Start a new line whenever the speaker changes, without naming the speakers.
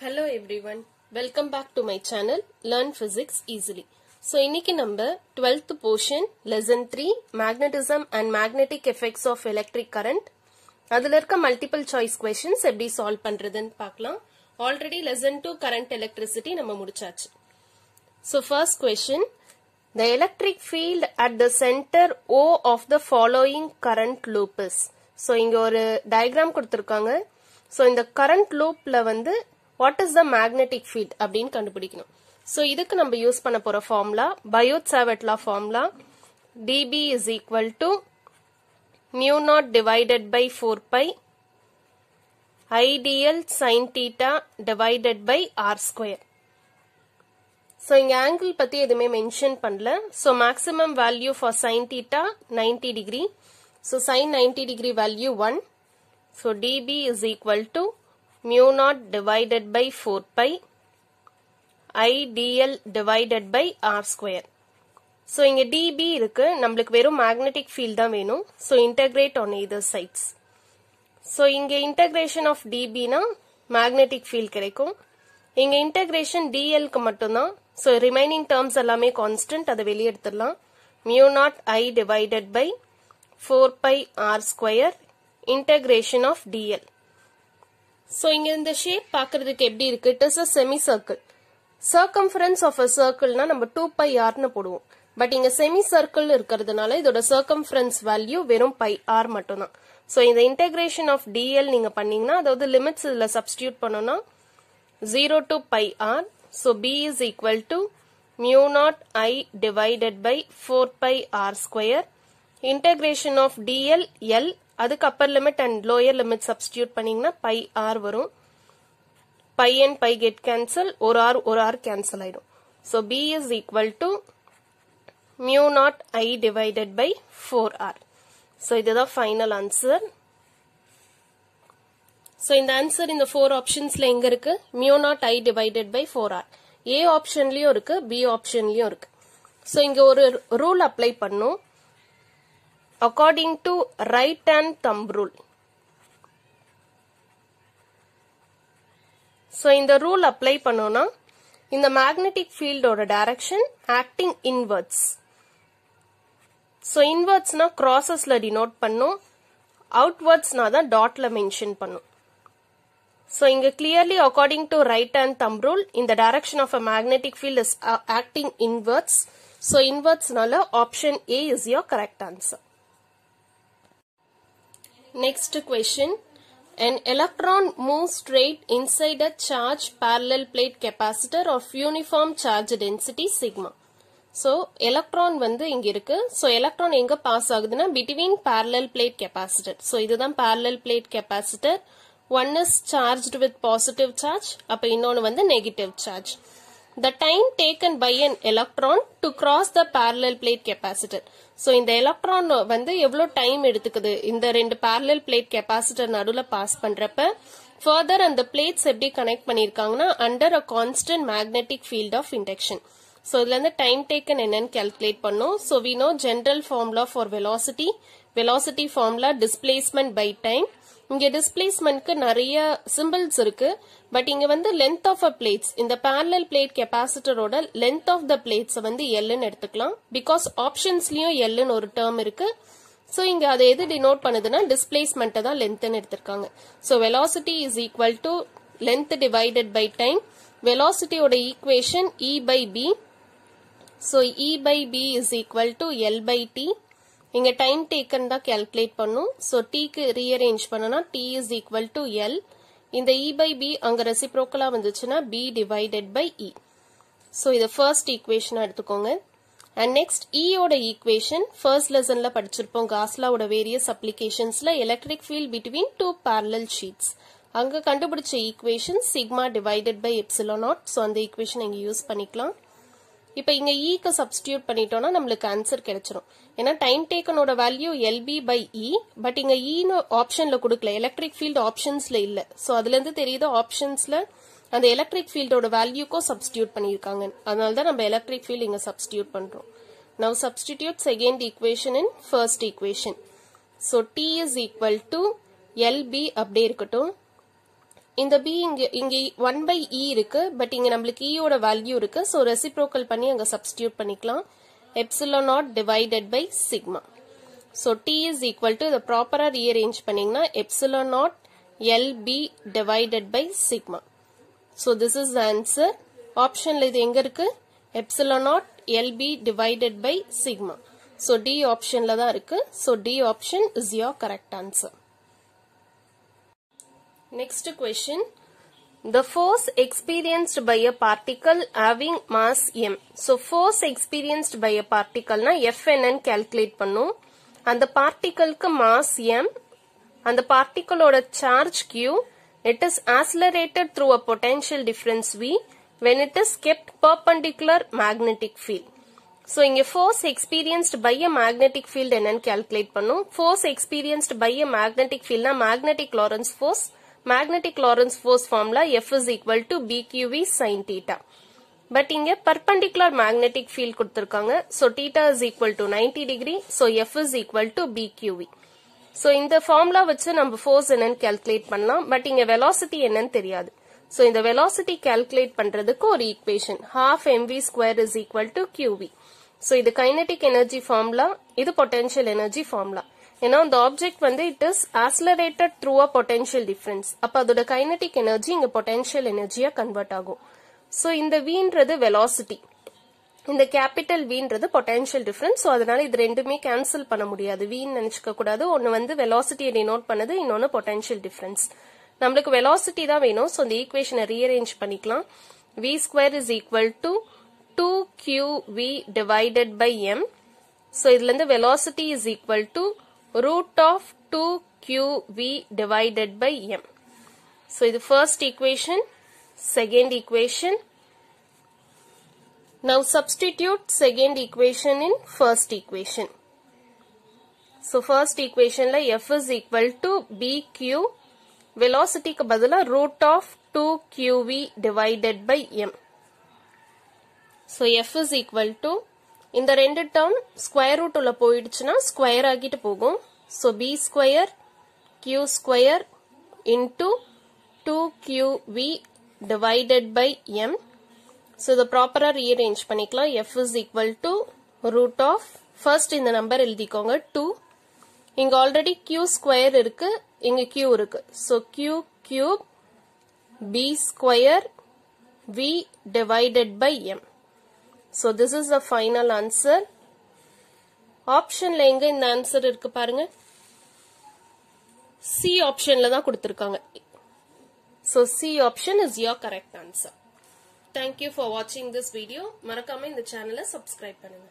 Hello everyone. Welcome back to my channel Learn Physics Easily. So இன்னைக்கு நம்ம 12th portion lesson 3 magnetism and magnetic effects of electric current அதுல இருக்க multiple choice questions எப்படி solve பண்றதுன்னு பார்க்கலாம் already lesson 2 current electricity நம்ம முடிச்சாச்சு So first question The electric field at the center O of the following current loop is So இங்க ஒரு diagram கொடுத்திருக்காங்க So இந்த current loopல வந்து what is the magnetic field அப்படின்னு கண்டுபிடிக்கணும். ஸோ இதுக்கு நம்ம யூஸ் பண்ண போகிற formula Biot Savart law formula dB is equal to mu naught divided by 4 pi ideal sin theta divided by r square. So இங்கே ஆங்கிள் பற்றி எதுவுமே மென்ஷன் பண்ணல. So maximum value for sine theta ninety degree so sine ninety degree value one so dB is equal to mu naught divided by four pi IdL divided by r square so இங்கே dB இருக்கு. நம்மளுக்கு வெறும் magnetic field தான் வேணும். So integrate on either sides so இங்கே integration of டிபினா magnetic field கிடைக்கும். இங்கே இன்டகிரேஷன் டிஎல்க்கு மட்டும்தான். ஸோ ரிமைனிங் டேர்ம்ஸ் எல்லாமே கான்ஸ்டன்ட் அதை வெளியே எடுத்துடலாம். Mu naught I divided by four pi r square integration of dL so இங்க இந்த ஷேப் பார்க்கறதுக்கு எப்படி இருக்கு? It is a semicircle circumference of a சர்க்கிள்னா நம்ம டூ பை ஆர்னு போடுவோம். பட் இங்க செமி சர்க்கிள் இருக்கிறதுனால இதோட சர்க்கம்ஃபரன்ஸ் வேல்யூ வெறும் பை ஆர் மட்டும்தான். ஸோ இந்த இன்டெகிரேஷன் ஆஃப் டிஎல் நீங்க பண்ணீங்கன்னா அதாவது லிமிட்ஸ் இதுல சப்ஸ்டியூட் பண்ணோம்னா zero to pi r so B is equal to mu naught I divided by 4 pi r square. Integration of dl L அதுக்கு upper limit and lower limit substitute பண்ணீங்கன்னா pi r வரும். Pi and pi get cancel ஒரு r ஒரு r cancel ஆயிடும். So B is is equal to mu naught I divided by 4r so இதுதான் final answer so இந்த answer இந்த four ஆப்ஷன்ஸ்ல எங்க இருக்கு? Mu naught I divided by four r A ஆப்ஷன்லயும் இருக்கு பி ஆப்ஷன்லயும் இருக்கு. ஸோ இங்க ஒரு ரூல் அப்ளை பண்ணும். According to right and thumb rule. So இந்த ரூல் அப்ளை பண்ணோம்னா இந்த மேக்னெட்டிக் ஃபீல்டோட டைரக்ஷன் ஆக்டிங் இன்வர்ட்ஸ் ஸோ இன்வர்ட்ஸ்னா கிராசஸில் டினோட் பண்ணும் அவுட்வர்ட்ஸ்னா தான் டாட்ல மென்ஷன் பண்ணும் ஸோ இங்கே clearly according to right and thumb rule இந்த direction of a magnetic field is acting inwards so இன்வர்ட்ஸ்னால option A is your correct answer Next question. An electron moves straight inside a charged parallel plate capacitor of uniform charge density sigma. So electron வந்து இங்க இருக்கு so electron எங்க pass ஆகுதுன்னா between parallel plate capacitor so இதுதான் parallel plate capacitor one is charged with positive charge அப்ப இன்னொன்னு வந்து negative charge the time taken by an electron to cross the parallel plate capacitor so இந்த electron வந்து எவ்வளோ time எடுத்துக்குது? இந்த ரெண்டு பேரலல் பிளேட் கெப்பாசிட்டர் நடுவில் பாஸ் பண்ணுறப்ப ஃபர்தர் அந்த பிளேட்ஸ் எப்படி கனெக்ட் பண்ணியிருக்காங்கன்னா under a constant magnetic field of induction so இதுலேருந்து டைம் டேக்கன் என்னன்னு கேல்குலேட் பண்ணோம். So we know general formula for velocity velocity formula displacement by time இங்கே டிஸ்பிளேஸ்மெண்ட்க்கு நிறைய சிம்பிள்ஸ் இருக்கு. பட் இங்க வந்து லென்த் ஆஃப் அ பிளேட்ஸ் இந்த பேரலல் பிளேட் கெப்பாசிட்டரோட லென்த் ஆஃப் த பிளேட்ஸை வந்து எல்லுன்னு எடுத்துக்கலாம். பிகாஸ் ஆப்ஷன்ஸ்லயும் எல்லுன்னு ஒரு டேர்ம் இருக்கு. ஸோ இங்கே அதை எது டினோட் பண்ணுதுன்னா டிஸ்பிளேஸ்மெண்ட்டை தான் லென்த்னு எடுத்திருக்காங்க. So velocity is equal to length divided by time வெலாசிட்டியோட equation E by B so E by B is equal to L by T இங்க டைம் டேக்கன் தான் கேல்குலேட் பண்ணும். ஸோ டீக்கு ரீஅரேஞ்ச் பண்ணனா T is equal to L இந்த E by B அங்க ரெசிப்ரோக்கலா வந்துச்சுன்னா B divided by E so இதை ஃபர்ஸ்ட் ஈக்குவேஷனா எடுத்துக்கோங்க. அண்ட் நெக்ஸ்ட் இயோட ஈக்குவேஷன் ஃபர்ஸ்ட் லெசன்ல படிச்சிருப்போம். காஸ்லாவோட various அப்ளிகேஷன்ஸ்ல electric field between two parallel sheets அங்க கண்டுபிடிச்ச equation sigma divided by epsilon naught so அந்த ஈக்குவேஷன் இங்க யூஸ் பண்ணிக்கலாம். இப்போ இங்க e ஈக்கு சப்ஸ்டியூட் பண்ணிட்டோம்னா நம்மளுக்கு ஆன்சர் கிடைச்சிரும். ஏன்னா time டேக்கனோட value LB by E but இங்க e இன்னு ஆப்ஷன்ல கொடுக்கல. எலக்ட்ரிக் ஃபீல்டு ஆப்ஷன்ஸ்ல இல்ல. சோ அதுல இருந்து தெரியுது ஆப்ஷன்ஸ்ல அந்த எலக்ட்ரிக் ஃபீல்டோட வேல்யூக்கும் சப்ஸ்டியூட் பண்ணிருக்காங்க அதனால தான் நம்ம எலக்ட்ரிக் ஃபீல்டு இங்க சப்ஸ்டியூட் பண்றோம். Now substitute second equation in first equation so T is equal to LB அப்படியே இருக்கட்டும். இந்த பி இங்க இங்க ஒன் பை இ இருக்கு பட் இங்க நம்மளுக்கு இயோட வேல்யூ இருக்கு ஸோ ரெசிப்ரோக்கல் பண்ணி அங்க சப்ஸ்டியூட் பண்ணிக்கலாம். Epsilon naught divided by sigma so T is equal to இதை ப்ராப்பராக ரீஅரேஞ்ச் பண்ணிங்கன்னா epsilon naught LB divided by sigma so this is answer ஆப்ஷனில் இது எங்கே இருக்கு? Epsilon naught LB divided by sigma so D ஆப்ஷனில் தான் இருக்கு. So D option is your correct answer Next question. The force experienced by a particle having mass m. So force experienced by a particle na F என்னன்னு calculate பண்ணும் அந்த பார்ட்டிக்கலுக்கு mass m அந்த பார்ட்டிக்கலோட charge q it is accelerated through a potential difference v when it is kept perpendicular magnetic field. So இங்க force experienced by a magnetic field என்னன்னு calculate பண்ணும் force experienced by a magnetic ஃபீல்ட்னா magnetic Lorentz force Magnetic Lorentz force formula F is equal to BqV sine theta but இங்க perpendicular magnetic field கொடுத்திருக்காங்க. So theta is equal to ninety degree so F is equal to BqV so இந்த formula வச்சு நம்ம force என்னன்னு calculate பண்ணலாம். But இங்க velocity என்னன்னு தெரியாது. ஸோ இந்த வெலாசிட்டி கேல்குலேட் பண்றதுக்கு ஒரு equation half mv square is equal to qV so இது கைனடிக் எனர்ஜி ஃபார்முலா இது பொட்டன்ஷியல் எனர்ஜி ஃபார்முலா ஏன்னா அந்த ஆப்ஜெக்ட் வந்து it is accelerated through a potential difference அப்ப அதோட கைனடிக் எனர்ஜி இங்க பொட்டென்ஷியல் எனர்ஜியா கன்வெர்ட் ஆகும். ஸோ இந்த வீன்றது வெலாசிட்டி இந்த கேபிட்டல் வீன்றது பொட்டன்ஷியல் டிஃபரன்ஸ் ஸோ அதனால இது ரெண்டுமே கேன்சல் பண்ண முடியாது. வீன் நினைச்சுக்க கூடாது. ஒன்னு வந்து வெலாசிட்டியை டினோட் பண்ணுது இன்னொன்று பொட்டன்ஷியல் டிஃபரன்ஸ் நம்மளுக்கு வெலாசிட்டி தான் வேணும். ஸோ இந்த ஈக்குவேஷனை ரீஅரேஞ்ச் பண்ணிக்கலாம். V square is equal to two q V divided by m so இதுல இருந்து velocity is equal to root of 2qv divided by m. So, இது first equation, second equation. Now, substitute second equation in first equation. So, first equation la f is equal to bq, velocity க்கு பதிலா root of 2qv divided by m. So, f is equal to இந்த ரெண்டு term square root உள்ள போயிடுச்சுன்னா square ஆகிட்டு போகும். So B square q square into two q V divided by m so இதை ப்ராப்பராக ரீஅரேஞ்ச் பண்ணிக்கலாம். F is equal to root of first இந்த நம்பர் எழுதிக்கோங்க டூ இங்கே ஆல்ரெடி கியூ ஸ்கொயர் இருக்கு இங்கே கியூ இருக்கு. So q cube B square V divided by m so this is the final answer ஆப்ஷன்ல எங்க இந்த ஆன்சர் இருக்கு பாருங்க. சி ஆப்ஷன்ல தான் கொடுத்துருக்காங்க. So C option is your correct answer thank you for வாட்சிங் திஸ் வீடியோ மறக்காம இந்த சேனலை சப்ஸ்கிரைப் பண்ணுங்க.